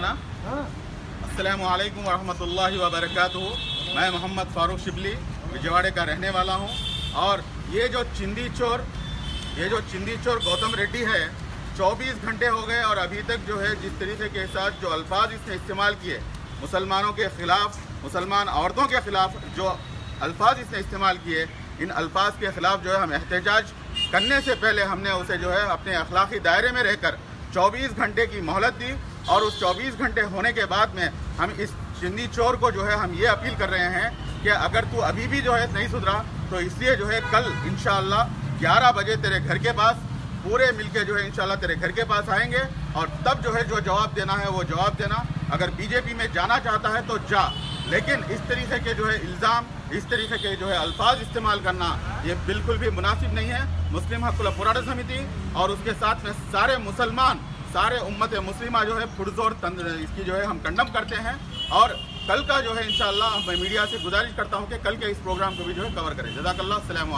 ना? असलकम वरहमल वबरक मैं मोहम्मद फ़ारूक शिबली विजयवाड़े का रहने वाला हूँ। और ये जो चिंदी चोर ये जो चिंदी चोर गौतम रेड्डी है 24 घंटे हो गए और अभी तक जो है जिस तरीके के साथ जो अल्फाज इसने इस्तेमाल किए मुसलमानों के ख़िलाफ़ मुसलमान औरतों के ख़िलाफ़ जो अल्फाज इसने इस्तेमाल किए इन अल्फाज के ख़िलाफ़ जो है हम एहतजाज करने से पहले हमने उसे जो है अपने अखलाक़ी दायरे में रहकर 24 घंटे की मोहलत दी। और उस 24 घंटे होने के बाद में हम इस चिंदी चोर को जो है हम ये अपील कर रहे हैं कि अगर तू अभी भी जो है नहीं सुधरा तो इसलिए जो है कल इन 11 बजे तेरे घर के पास, पूरे मिलके जो है इंशाल्लाह तेरे घर के पास आएँगे और तब जो है जो जवाब देना है वो जवाब देना। अगर बीजेपी में जाना चाहता है तो जा, लेकिन इस तरीके के जो है इल्ज़ाम, इस तरीके के जो है अल्फाज इस्तेमाल करना, ये बिल्कुल भी मुनासिब नहीं है। मुस्लिम हकुल पुराण समिति और उसके साथ में सारे मुसलमान सारे उम्मत मुस्लिमा जो है पुरजोर इसकी जो है हम कंडम करते हैं। और कल का जो है इंशाल्लाह मैं मीडिया से गुजारिश करता हूँ कि कल के इस प्रोग्राम को भी जो है कवर करें। जजाकल्ला असलम